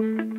Mm-hmm.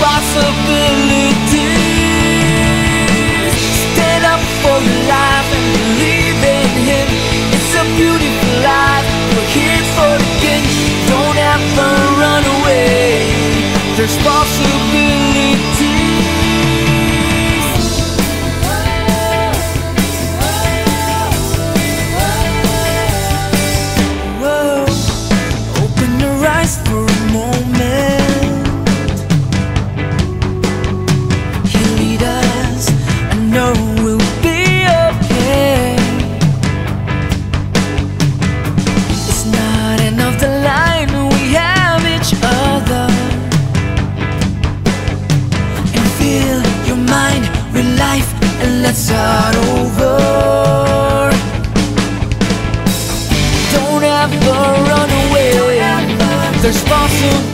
possibilities. Stand up for your life and believe in Him. It's a beautiful life. We're here for the. Don't ever run away. There's. そう